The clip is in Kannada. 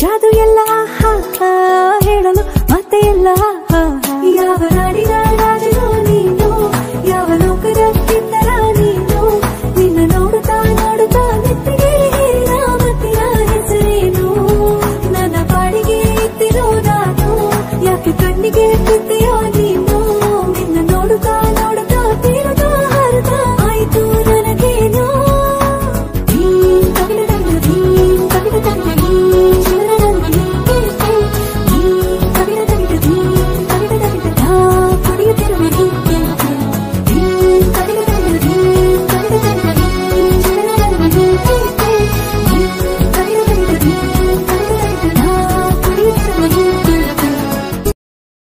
ಜಾದು ಎಲ್ಲ ಹೇಳಲು ಮತ್ತೆ ಎಲ್ಲ ಯಾವ ನಾಡಿನ ರಾಜನು ನೀನು? ಯಾವ ಲೋಕದ ಕಿತ್ತರ ನೀನು? ನಿನ್ನ ನೋಡುತ್ತಾ ನೋಡುತ್ತಾ ನೆತ್ತಿಗೆ ಮತ್ತಿನ ಹೆಸರೇನು? ನನ್ನ ಬಾಡಿಗೆ ಇತ್ತಿರೋ ನಾನು, ಯಾಕೆ ಕಣ್ಣಿಗೆ ಕುತ್ತಿಗೆ